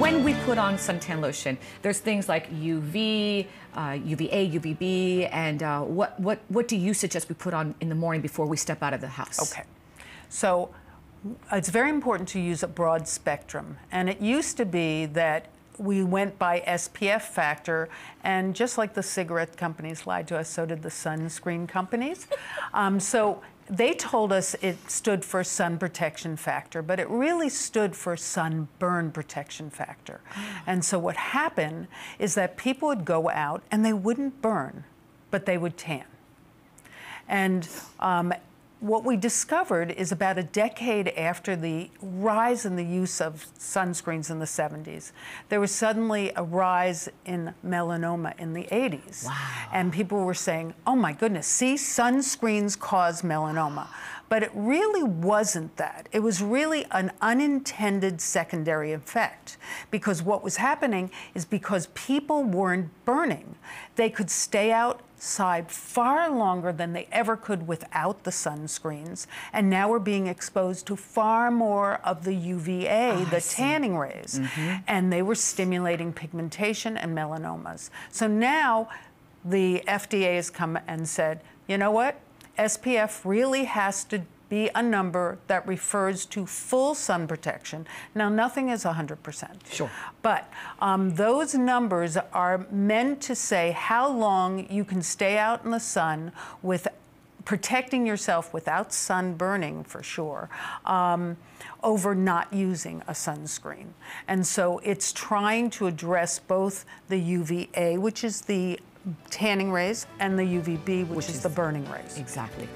when we put on suntan lotion, there's things like UV, uh, UVA, UVB, and uh, what, what, what do you suggest we put on in the morning before we step out of the house? Okay. So it's very important to use a broad spectrum. And it used to be that we went by SPF factor, and just like the cigarette companies lied to us, so did the sunscreen companies. um, so they told us it stood for sun protection factor, but it really stood for sunburn protection factor. And so what happened is that people would go out and they wouldn't burn, but they would tan. And um, what we discovered is about a decade after the rise in the use of sunscreens in the 70s, there was suddenly a rise in melanoma in the 80s. Wow. And people were saying, oh my goodness, see, sunscreens cause melanoma. But it really wasn't that. It was really an unintended secondary effect. Because what was happening is because people weren't burning, they could stay outside far longer than they ever could without the sunscreens. And now we're being exposed to far more of the UVA, Oh, the tanning rays. Mm-hmm. And they were stimulating pigmentation and melanomas. So now the FDA has come and said, you know what? SPF really has to be a number that refers to full sun protection. Now, nothing is 100%. Sure. But um, those numbers are meant to say how long you can stay out in the sun with protecting yourself without sun burning for sure. Um, over not using a sunscreen. And so it's trying to address both the UVA, which is the tanning rays, and the UVB, which, Which is, is- the burning rays. Exactly.